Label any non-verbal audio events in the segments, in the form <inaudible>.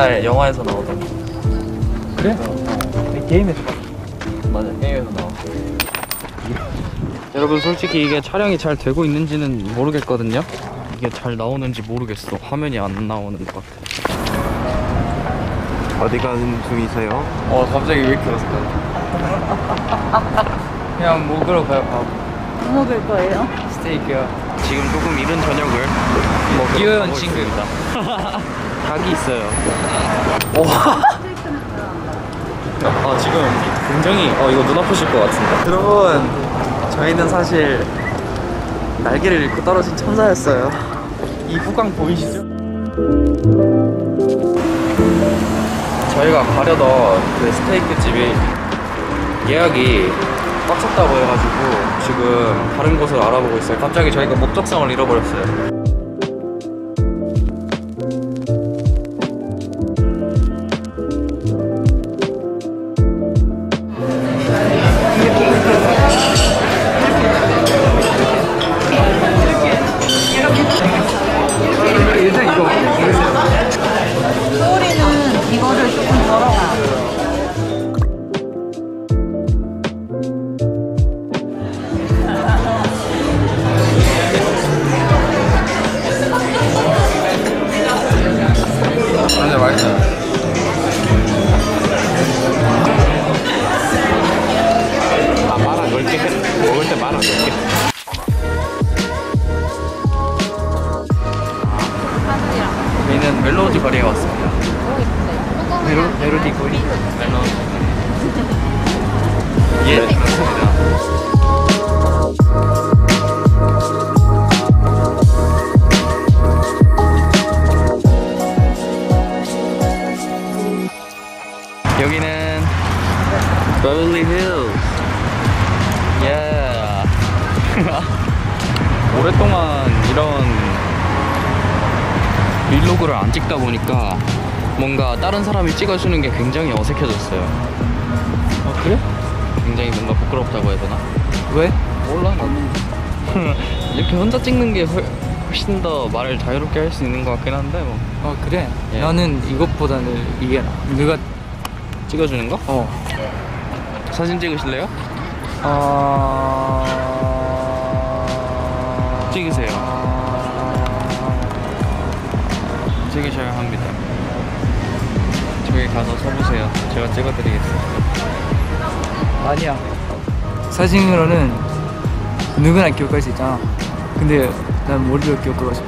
맨날 영화에서 나오던 그래? 게임에서 봤어. 맞아 게임에서 나와 여러분 솔직히 이게 촬영이 잘 되고 있는지는 모르겠거든요. 이게 잘 나오는지 모르겠어. 화면이 안 나오는 것 같아. 어디 가는 중이세요? 어 갑자기 왜 이렇게 어색하지? <laughs> 그냥 먹으러 가요 밥 뭐 먹을 거예요? 스테이크요 지금 조금 이른 저녁을 먹으러 귀여운 가고 친구. 있습니다. <laughs> 닭이 있어요. 어 지금 굉장히 어 이거 눈 아프실 것 같은데 여러분 저희는 사실 날개를 잃고 떨어진 천사였어요 이 후광 보이시죠? 저희가 가려던 그 스테이크 집이 예약이 꽉 찼다고 해가지고 지금 다른 곳을 알아보고 있어요 갑자기 저희가 목적성을 잃어버렸어요 오랫동안 이런 릴로그를 안 찍다 보니까 뭔가 다른 사람이 찍어주는 게 굉장히 어색해졌어요. 아 그래? 굉장히 뭔가 부끄럽다고 해야 되나? 왜? 몰라 나도. <laughs> 이렇게 혼자 찍는 게 훨- 훨씬 더 말을 자유롭게 할 수 있는 것 같긴 한데 뭐어 그래? 예. 나는 이것보다는 이게 나. 누가 찍어주는 거? 어. 사진 찍으실래요? 어... 찍으셔야 합니다. 저기 가서 서보세요. 제가 찍어드리겠습니다. 아니야. 사진으로는 누구나 기억할 수 있잖아. 근데 난 머리로 기억하고 싶어.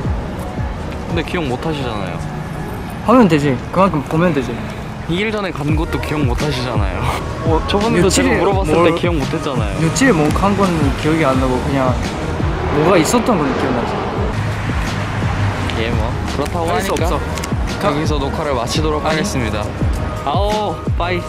근데 기억 못 하시잖아요. 하면 되지. 그만큼 보면 되지. 2일 전에 간 것도 기억 못 하시잖아요. <laughs> 어, 저번에도 제가 물어봤을 뭘- 때 기억 못 했잖아요. 며칠 뭐한건 기억이 안 나고 그냥 뭐가 있었던 건 기억나지. 예, 뭐 그렇다고 할 수 없어. 여기서 녹화를 마치도록 아니. 하겠습니다. 아오, 빠이.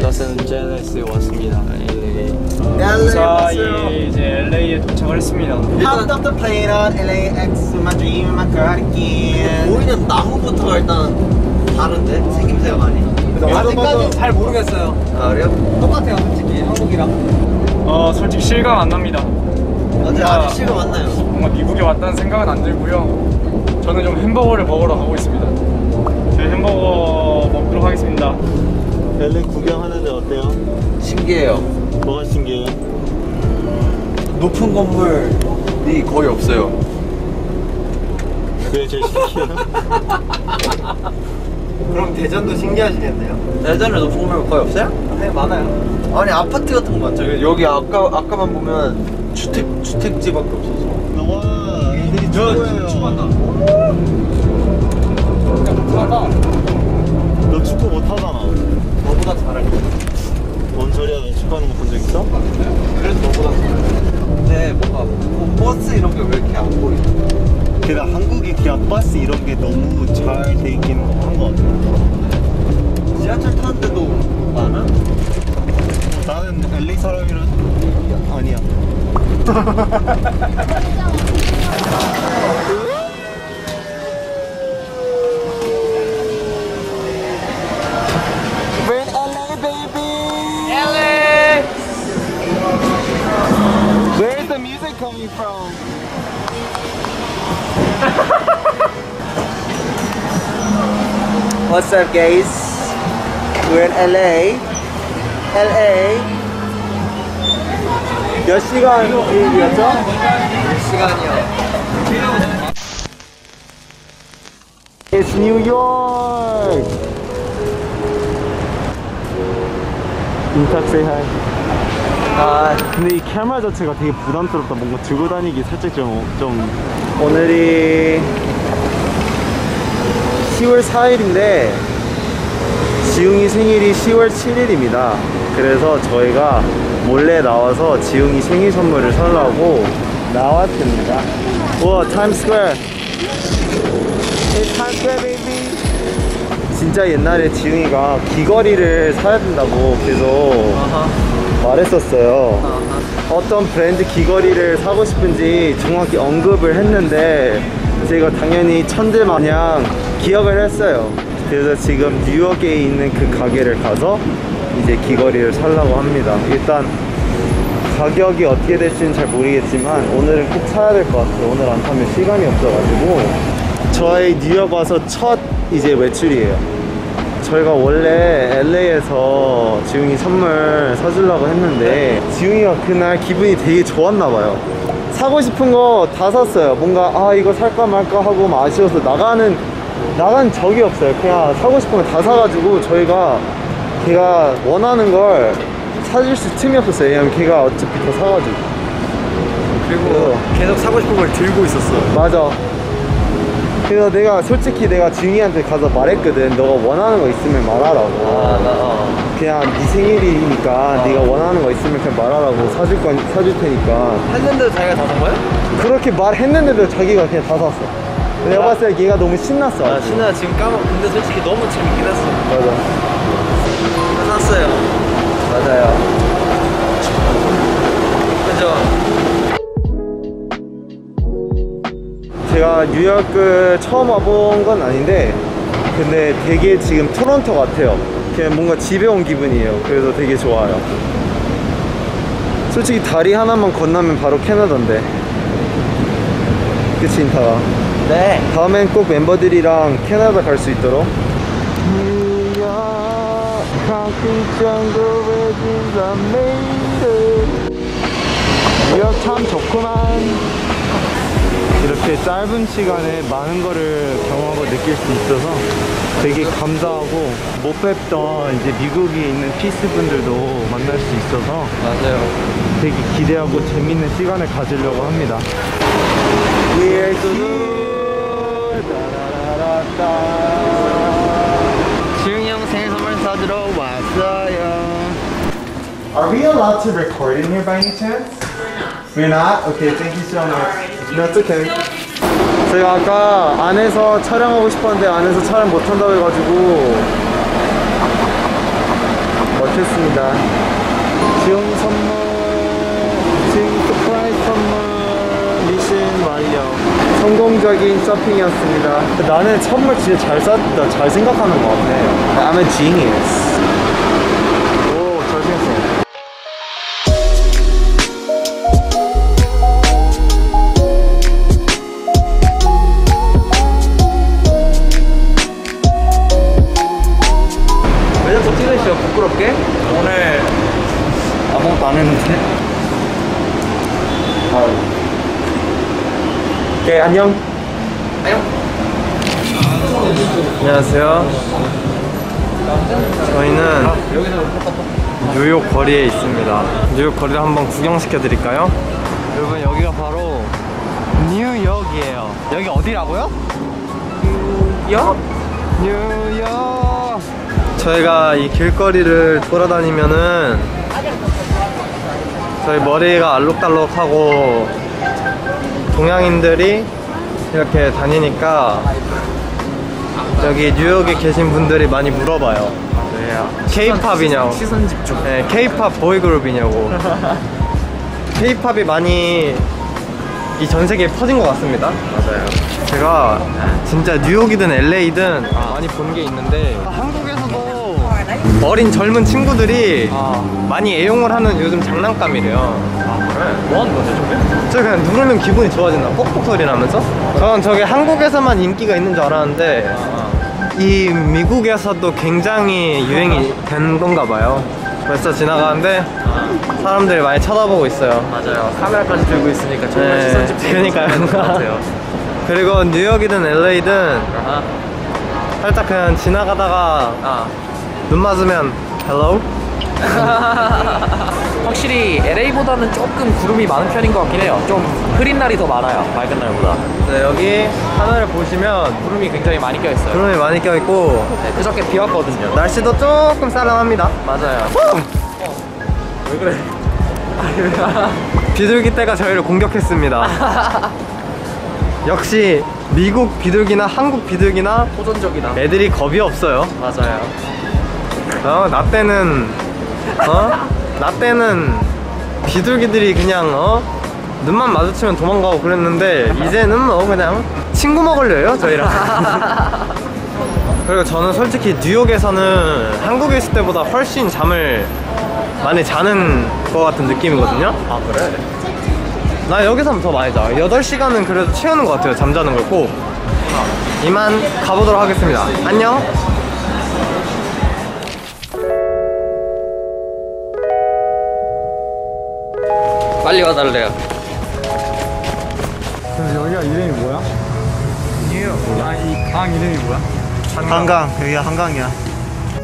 로스앤젤레스에 왔습니다. 자, 예, 이제 LA에 도착을 했습니다. Hop off the plane on LAX, my dream, my cardigan. 그 보이는 나무부터가 일단 다른데 생김새가 많이. 아직까지 잘 모르겠어요. 아 그래요? 똑같아요, 솔직히 한국이랑. 어, 솔직히 실감 안 납니다. 아. 아직 시가 맞나요? 뭔가 미국에 왔다는 생각은 안 들고요. 저는 좀 햄버거를 먹으러 가고 있습니다. 저희 햄버거 먹도록 하겠습니다. LA 구경하는데 어때요? 신기해요. 뭐가 신기해요? 높은 건물이 거의 없어요. 그게 제일 신기해요? <laughs> 그럼 대전도 신기하시겠네요. 대전에 높은 건물 거의 없어요? 네, 많아요. 아니 아파트 같은 거 많죠. 여기 아까 아까만 보면 주택 주택지밖에 없어서. 와, 애들이. 축구한다. 너 축구 못하잖아. 너보다 잘할 거야. 뭔 소리야? 너 축구하는 거 본 적 있어? 그래도 너보다 잘할 거야. 근데 뭔가 뭐 버스 이런 게 왜 이렇게 안 보이지? 걔가 한국이 그냥 버스 이런 게 너무 잘 돼 있긴 한 것 같아. 지하철 타는데도 많아? 나는 LA 사람이라 아니야. <laughs> <laughs> coming from? <laughs> What's up, guys? We're in LA. LA. 몇 시간이었죠? It's New York. 인탁 say hi. 아 근데 이 카메라 자체가 되게 부담스럽다. 뭔가 들고 다니기 살짝 좀 좀. 오늘이 10월 4일인데 지웅이 생일이 10월 7일입니다. 그래서 저희가 몰래 나와서 지웅이 생일 선물을 사려고 나왔습니다. 우와 타임스퀘어. Square, baby. 진짜 옛날에 지웅이가 귀걸이를 사야 된다고 계속 말했었어요. 어떤 브랜드 귀걸이를 사고 싶은지 정확히 언급을 했는데 제가 당연히 천재 마냥 기억을 했어요. 그래서 지금 뉴욕에 있는 그 가게를 가서 이제 귀걸이를 사려고 합니다. 일단 가격이 어떻게 될지는 잘 모르겠지만 오늘은 꼭 사야 될 것 같아요. 오늘 안 사면 시간이 없어가지고 저희 뉴욕 와서 첫 이제 외출이에요. 저희가 원래 LA에서 지웅이 선물 사주려고 했는데 지웅이가 그날 기분이 되게 좋았나 봐요. 사고 싶은 거 다 샀어요. 뭔가 아 이거 살까 말까 하고 막 아쉬워서 나가는 나간 적이 없어요. 그냥 사고 싶은 거 다 사가지고 저희가 걔가 원하는 걸 사줄 수 틈이 없었어요. 왜냐면 걔가 어차피 다 사가지고. 그리고 계속 사고 싶은 걸 들고 있었어. 맞아. 그래서 내가 솔직히 내가 지웅이한테 가서 말했거든. 너가 원하는 거 있으면 말하라고. 어. 그냥 네 생일이니까 네가 원하는 거 있으면 그냥 말하라고 사줄 건 사줄 테니까. 했는데도 자기가 다 산 거야? 그렇게 말했는데도 자기가 그냥 다 샀어. 내가 봤을 때 얘가 너무 신났어. 아. 신나 지금 까먹. 근데 솔직히 너무 재밌긴 했어. 맞아. 샀어요. 맞아요. 제가 뉴욕을 처음 와본 건 아닌데 근데 되게 지금 토론토 같아요. 그냥 뭔가 집에 온 기분이에요. 그래서 되게 좋아요. 솔직히 다리 하나만 건너면 바로 캐나다인데. 그치 인탁아? 네. 다음엔 꼭 멤버들이랑 캐나다 갈 수 있도록. 뉴욕 참 좋구만 이렇게 짧은 시간에 많은 거를 경험하고 느낄 수 있어서 되게 감사하고 못 뵙던 이제 미국에 있는 피스 분들도 만날 수 있어서 맞아요. 되게 기대하고 재밌는 시간을 가지려고 합니다. We're here. 따라라라따. 지웅이 형 생일 선물 사주러 왔어요. Are we allowed to record in here by any chance? We're not? Okay, thank you so much. Okay. 제가 아까 안에서 촬영하고 싶었는데 안에서 촬영 못한다고 해가지고 못했습니다. 지웅 선물, 지웅 surprise 선물 미션 완료. 성공적인 쇼핑이었습니다. 나는 선물 진짜 잘 샀다, 잘 생각하는 것 같아. I'm a genius. 오케이, 안녕. 안녕하세요 저희는 뉴욕 거리에 있습니다 뉴욕 거리를 한번 구경시켜 드릴까요? 여러분 여기가 바로 뉴욕이에요 여기 어디라고요? 뉴욕? 뉴욕 저희가 이 길거리를 돌아다니면은 저희 머리가 알록달록하고 동양인들이 이렇게 다니니까 여기 뉴욕에 계신 분들이 많이 물어봐요. K-팝이냐고. 시선 집중. 네, K-팝 보이그룹이냐고. <laughs> K-팝이 많이 이 전 세계에 퍼진 것 같습니다. 맞아요. 제가 진짜 뉴욕이든 LA든 많이 본 게 있는데 한국에서도 어린 젊은 친구들이 많이 애용을 하는 요즘 장난감이래요. 뭐 하는 거죠, 저게? 저 그냥 누르면 기분이 좋아진다. 뻑뻑 소리 나면서. 저는 저게 한국에서만 인기가 있는 줄 알았는데 이 미국에서도 굉장히 유행이 된 건가 봐요. 벌써 지나가는데 사람들이 많이 쳐다보고 있어요. 맞아요. 카메라까지 들고 있으니까 정말 시선 집중. 네, 그러니까요. 것 같아요. 그리고 뉴욕이든 LA든 아하. 살짝 그냥 지나가다가 아. 눈 맞으면 hello? <laughs> 확실히 LA보다는 조금 구름이 많은 편인 것 같긴 해요. 좀 흐린 날이 더 많아요. 맑은 날보다. 네, 여기 하늘을 보시면 구름이 굉장히 많이 껴있어요. 구름이 많이 껴있고 네, 그저께 비 왔거든요. 날씨도 조금 쌀쌀합니다. 맞아요. 왜 그래? 비둘기 떼가 저희를 공격했습니다. <laughs> 역시 미국 비둘기나 한국 비둘기나 호전적이다. 애들이 겁이 없어요. 맞아요. 어, 나 때는 어? 나 때는 비둘기들이 그냥 어? 눈만 마주치면 도망가고 그랬는데 이제는 뭐 그냥 친구 먹으려요 저희랑 <laughs> 그리고 저는 솔직히 뉴욕에서는 한국에 있을 때보다 훨씬 잠을 많이 자는 것 같은 느낌이거든요 아, 그래? 나 여기서는 더 많이 자 8시간은 그래도 채우는 것 같아요 잠자는 걸꼭 이만 가보도록 하겠습니다 안녕 빨리 와달래요. 그래서 여기가 이름이 뭐야? 뉴욕. 아이 강 이름이 뭐야? 한강 여기 한강이야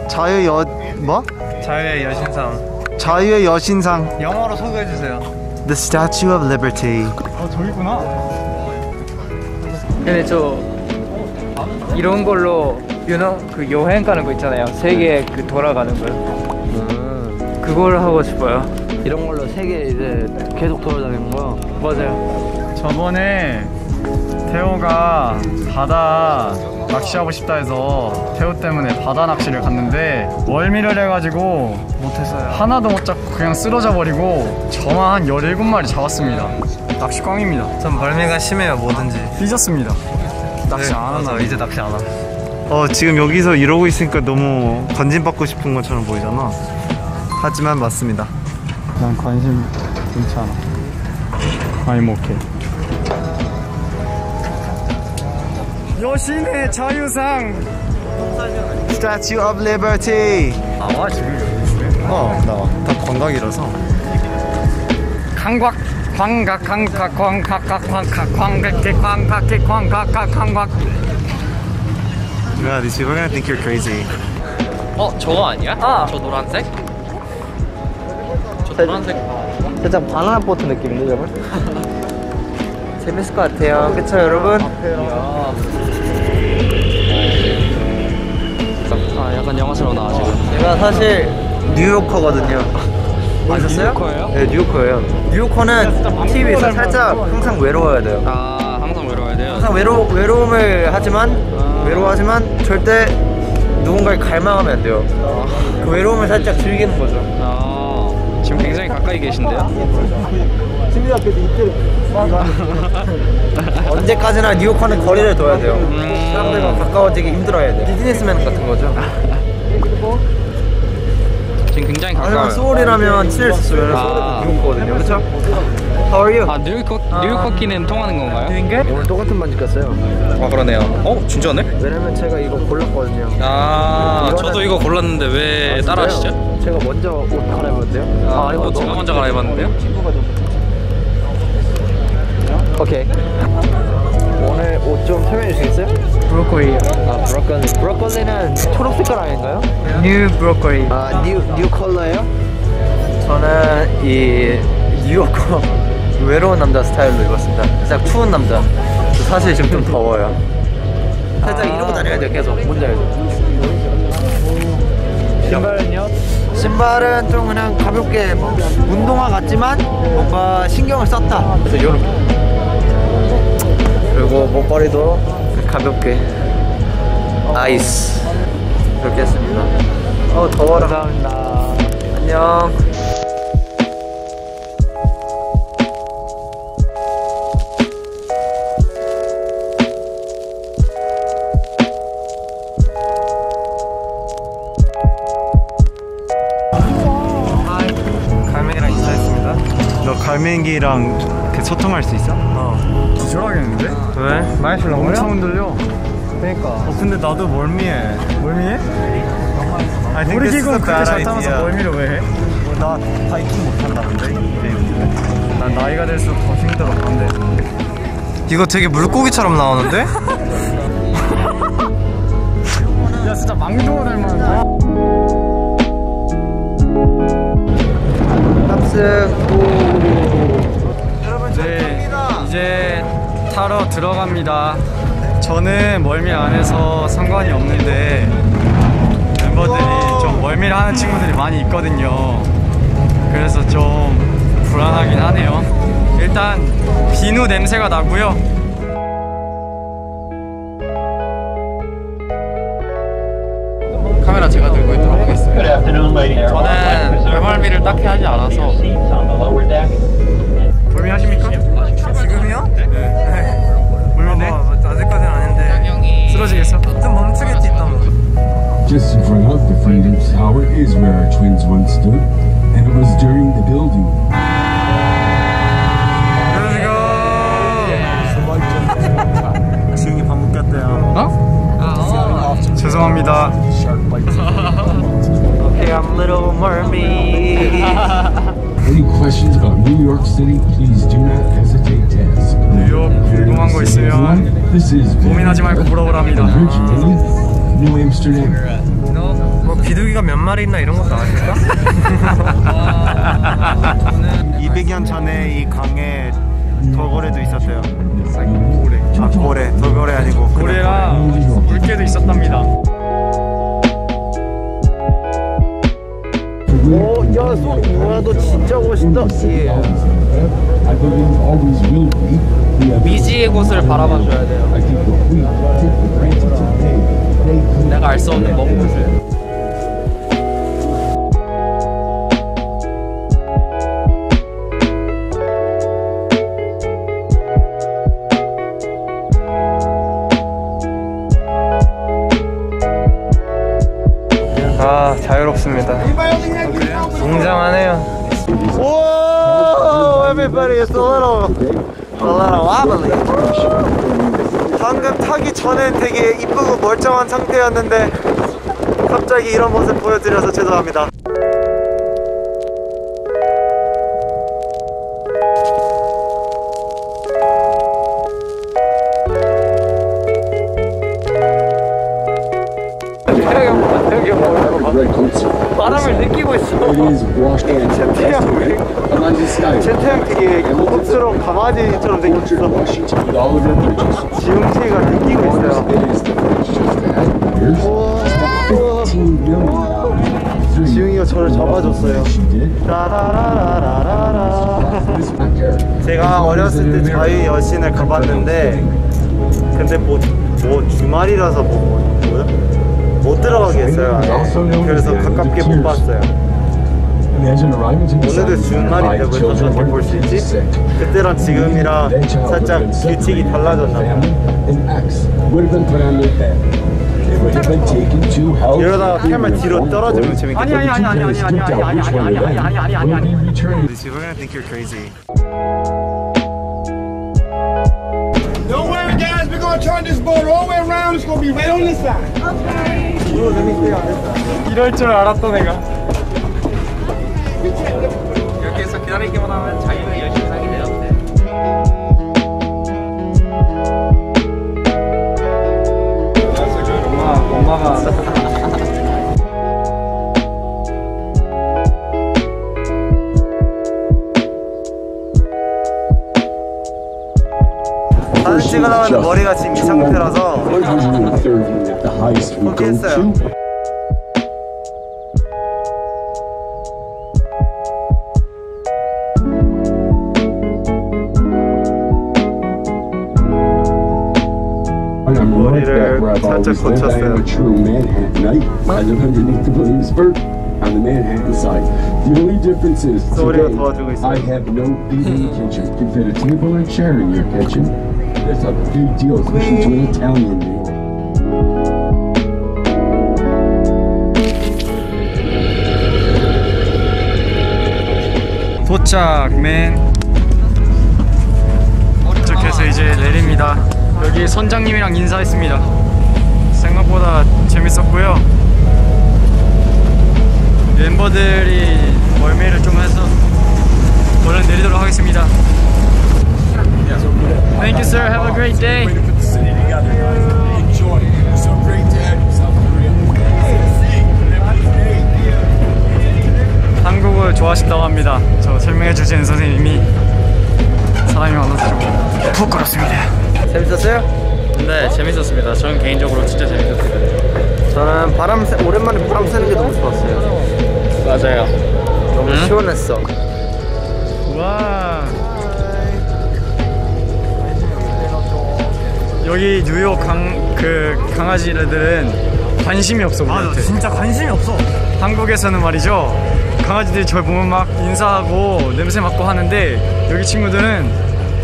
자유 여 뭐? 자유의 여신상 자유의 여신상 영어로 소개해 주세요 The Statue of Liberty 어 저기구나. 근데 저 이런 걸로 유너 그 여행 가는 거 있잖아요. 세계 그 돌아가는 거. 그걸 하고 싶어요. 이런 걸로 세계 이제 계속 돌아다니는 거야. 맞아요. 저번에 태호가 바다 낚시하고 싶다 해서 태호 때문에 바다 낚시를 갔는데 멀미를 해가지고 못했어요. 하나도 못 잡고 그냥 쓰러져 버리고 저만 한 17마리 잡았습니다. 낚시 꽝입니다. 전 벌미가 심해요 뭐든지 삐졌습니다. 낚시 안 맞아, 한다. 이제 낚시 안 하나 어 지금 여기서 이러고 있으니까 너무 관심받고 싶은 것처럼 보이잖아 하지만 맞습니다 난 관심 괜찮아. I'm okay. 여신의 자유상 Statue of Liberty 나와 지금 여기 어 나와 다 관광이라서 강곽 광각 강각 광각각 광각 광각계 광각계 광각각 광각. Yeah, these people are gonna think you're crazy 어, 저거 아니야? 아. 저 노란색? 저 노란색. 살짝 바나나 보트 느낌인데 저걸? <laughs> 재밌을 것 같아요. 그쵸 여러분? 아 약간 영화스러워 나 지금 제가 사실 뉴요커거든요. 아셨어요? 뉴요커예요? 네, 뉴요커예요. 뉴요커는 TV에서 살짝 항상 외로워야 돼요. 아 항상 외로워야 돼요 항상 외로 외로움을 하지만 외로워하지만 절대 누군가를 갈망하면 안 돼요. 그 외로움을 살짝 즐기는 거죠. 아 지금 굉장히 가까이 계신데요? <laughs> 언제까지나 뉴요커는 거리를 둬야 돼요. 사람들과 가까워지기 힘들어야 돼요. 비즈니스맨 같은 거죠. <laughs> 지금 굉장히 가까워요 소울이라면 친해졌으면 아. 소울이 뉴요커거든요. 그렇죠? How are you? 아 뉴욕 뉴욕커키는 통하는 건가요? 오늘 똑같은 반지 꼈어요. 아, 그러네요. 어, 진짜네? 왜냐면 제가 이거 골랐거든요. 아, 저도 이거 골랐는데 왜 따라 하시죠? 제가 먼저 옷 갈아입었대요. 아, 이거 제가 먼저 갈아입었는데요? 오케이. 오늘 옷 좀 설명해 주시겠어요? 브로콜리요. 아 브로콜리. 브로콜리는 초록 색깔 아닌가요? new 브로콜리. 아 new new 컬러예요? 저는 이 뉴요커 <laughs> 외로운 남자 스타일로 입었습니다. 살짝 추운 남자. 사실 지금 좀 더워요. 살짝 이러고 다녀야 돼요. 계속 뭔지 알죠? 신발은요? 신발은 좀 그냥 가볍게 뭐 운동화 같지만 뭔가 신경을 썼다. 그래서 이렇게 그리고 목걸이도 가볍게 아이스 이렇게 했습니다. 어 더워라. 감사합니다. 안녕. 너 갈매기랑 그 소통할 수 있어? 어. 기절하겠는데? 왜? 많이 술렁 엄청 흔들려. 그러니까. 어 근데 나도 멀미해 멀미해? 우리 a 그렇게 잘 타면서. 멀미를 왜 해? 어, 나 바이킹 못한다는데 난 나이가 들수록 더 힘들어. 안 돼. 이거 되게 물고기처럼 나오는데? <laughs> 야 진짜 망 둥어 닮았네. 네, 이제 타러 들어갑니다. 저는 멀미 안 해서 상관이 없는데 멤버들이 좀 멀미를 하는 친구들이 많이 있거든요. 그래서 좀 불안하긴 하네요. 일단 비누 냄새가 나고요. 카메라 제가 들고 하겠습니다. 저는 배멀미를 딱히 하지 않아서 멀미 하십니까? 지금이요? 네. 멀미네? 어, 아직까지는 아닌데. 쓰러지겠어? 좀 멈추겠지, 있다면. Just in front of the Freedom Tower is where our twins once stood, and it was during the building. 지웅이 방금 꼈대요 어? 죄송합니다. I'm Little Mermaid. Any questions about New York City, please do not hesitate to ask. 뉴욕 궁금한 거 있으면 고민하지 말고 물어보랍니다. New Amsterdam. 뭐 비둘기가 몇 마리 있나 이런 것도 아닐까? 200년 전에 이 강에 돌고래도 있었대요 아 고래 돌고래 아니고 고래랑 물개도 있었답니다. 오야 뭐야 너 진짜 멋있다 예. 미지의 곳을 바라봐 줘야 돼요. 내가 알 수 없는 먼 곳을. 아, 자유롭습니다. 웅장하네요. 오 little a little wobbly 방금 타기 전엔 되게 이쁘고 멀쩡한 상태였는데 갑자기 이런 모습 보여드려서 죄송합니다 all of their bridges. 지웅씨가 느끼고 있어요 It is the bridge just ahead. Here's 15 million dollars. 지웅이가 저를 잡아줬어요. 라라라라라라. 제가 어렸을 때 자유 여신을 가봤는데 근데 뭐, 뭐 주말이라서 뭐, 뭐야? 못 들어가게 했어요 안에. 그래서 가깝게 못 봤어요 오늘도 주말인데 왜 five children 어떻게 were 볼수 있지? intersect. 그때랑 지금이랑 Their child 살짝 would have been 규칙이 separated 달라졌나 from 봐요 family, And X would have been put on their bed. They would have been taken to house. 이러다가 카메라 뒤로 떨어지면 재밌겠다 아니 아니 아니 아니 아니 아니 아니 아니 아니 아니 아니 아니 아니 아니 아니 returning. These people are gonna think you're crazy Don't worry, guys. We're gonna turn this boat all the way around. It's gonna be right on this side. 이럴 줄 알았던 애가. 여기에서 기다리기만 하면 자유의 true Manhattanite. I live underneath the Williamsburg on the Manhattan side. The only difference is 소리가 today 도와주고 있어요. I have no eating <laughs> kitchen. You fit a table and chair in your kitchen. That's a big deal, especially to an Italian meal. 도착맨 도착해서 이제 내립니다 여기 선장님이랑 인사했습니다 생각보다 재밌었고요. 멤버들이 멀미를 좀 해서 얼른 내리도록 하겠습니다. Thank you sir, have a great day. 한국을 좋아하신다고 합니다. 저 설명해 주시는 선생님이 사람이 많아서 좀 부끄럽습니다. 재밌었어요? 네 재밌었습니다. 저는 개인적으로 진짜 재밌었어요 저는 바람 쐬, 오랜만에 바람 쐬는 게 너무 좋았어요. 맞아요. 너무 시원했어. 와. 여기 뉴욕 강, 그 강아지들은 관심이 없어 우리한테. 진짜 관심이 없어. 한국에서는 말이죠. 강아지들이 저를 보면 막 인사하고 냄새 맡고 하는데 여기 친구들은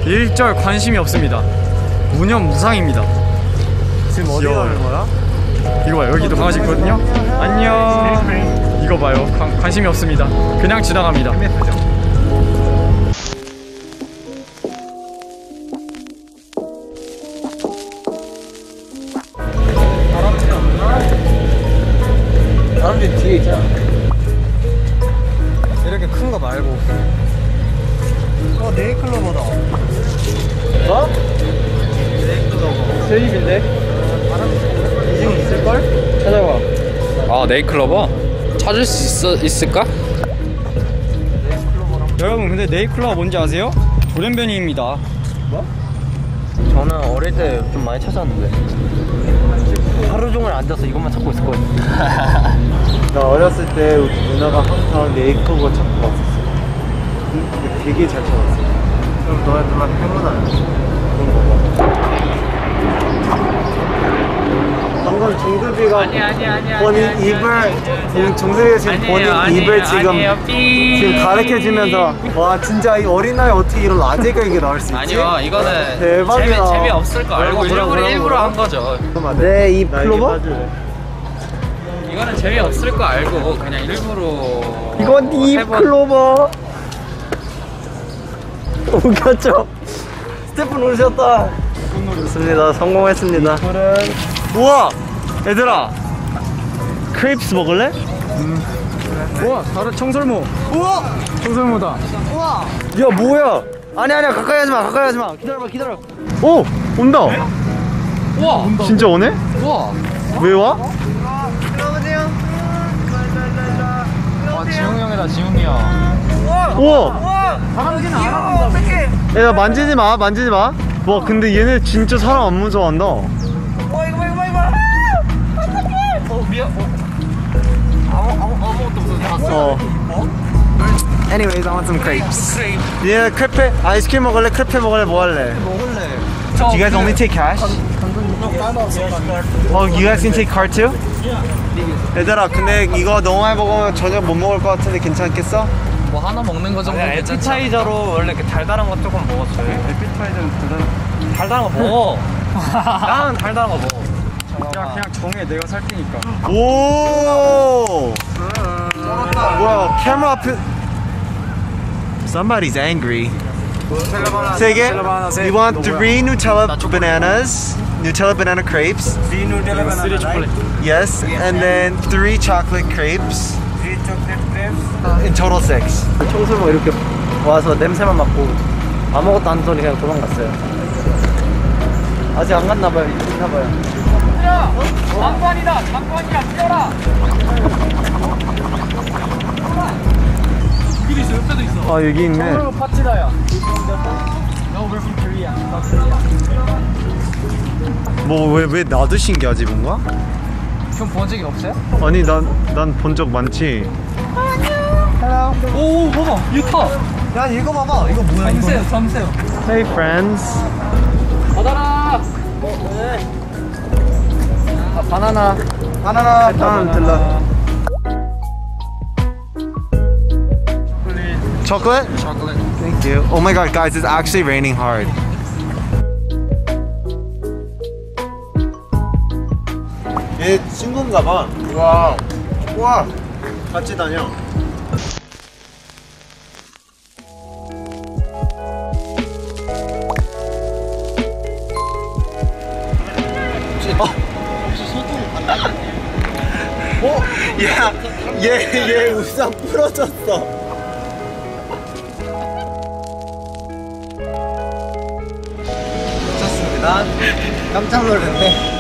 일절 관심이 없습니다 무념무상입니다. 지금 어디 가는 거야? 이거 봐요. 여기도 강아지 있거든요. 안녕. 이거 봐요. 관- 관심이 없습니다. 그냥 지나갑니다. 사람들이 뒤에 있잖아. 이렇게 큰 거 말고. 어 네이클로버다. 어? 새 집인데? 이중 있을걸? 찾아봐. 아 네이클로버? 찾을 수 있어, 있을까? 여러분 근데 네이클로가 뭔지 아세요? 돌연변이입니다 저는 어릴 때 좀 많이 찾았는데 하루 종일 앉아서 이것만 찾고 있었거든요. <laughs> 나 어렸을 때 누나가 항상 네이커버 찾고 왔었어. 근데 되게 잘 찾았어. 그럼 누나 행운아요. 그런 거 봐. 방금 정수비가 아니 아니 아니 아니 본인 아니, 입을 지금 정수비가 지금 아니에요, 본인 아니에요, 입을 지금 아니에요. 삐. 지금 가르쳐 주면서 와 진짜 이 어린 나이에 어떻게 이런 라제가 이게 나올 수 있지? 아니요 이거는 대박이다. 재미, 재미 없을 거 알고 뭐라고, 일부러 뭐라고, 일부러? 한 거죠 네잎 클로버? 이거는 재미없을 거 알고 그냥 일부러 이건 입 해본- 클로버. 웃겼죠? 스태프 오셨다. 좋습니다. 성공했습니다. 우와! 얘들아! crepes 먹을래? 우와 다른 청설모 우와! 청설모다 우와! 야, 뭐야? 아니, 아니야. 가까이 하지 마. 가까이 하지 마. 기다려봐, 기다려. 오! 온다! 우와 진짜 오네? 우와 왜 와? 아 지웅이 형이다 지웅이 형 우와! 바람쥐는 안 한다 어떡해 야, 만지지 마. 만지지 마. 와, 근데 얘네 진짜 사람 안 무서워한다. 어. Anyways, I want some crepes. 얘 크레페 아이스크림 먹을래? 크레페 먹을래? 뭐 할래? 먹을래. Do you guys only take cash? Oh, you guys can take card too? 얘들아, 근데 이거 너무 많이 먹으면 저녁 못 먹을 것 같은데 괜찮겠어? 뭐 하나 먹는 거 정도 괜찮지 에피타이저로 원래 그 달달한 거 조금 먹었어요 에피타이저는 달달한 달달한 거 먹어 나는 달달한 거 먹어 야 그냥 정해 내가 살 테니까 오! 뭐야, 카메라 앞에 Somebody's angry. Say again. You want three Nutella bananas, Nutella banana crepes. Three Nutella banana Yes, and then three chocolate crepes. Crepes In total six. 청소부 이렇게 와서 냄새만 맡고 아무것도 안 소리 그냥 도망갔어요. 아직 안 갔나봐요. 있나봐요. 장관이다 장관이야 뛰어라 아 여기 있네. 파티다야 뭐 왜 왜 나도 신기하지 뭔가? 좀 본 적이 없어요? 아니 난난 본 적 많지. 오 봐봐 유타 야 이거 뭐야 이거 잠세요 잠세요 Hey friends. 받아라 바나나. 바나나 바나나 Chocolate? Chocolate. Thank you. Oh my god, guys, it's actually raining hard. 얘 친구인가 봐. 와. 와. 같이 다녀. 어? <laughs> 야, 얘, 얘 우산 부러졌어. 좋습니다. 깜짝 놀랐네.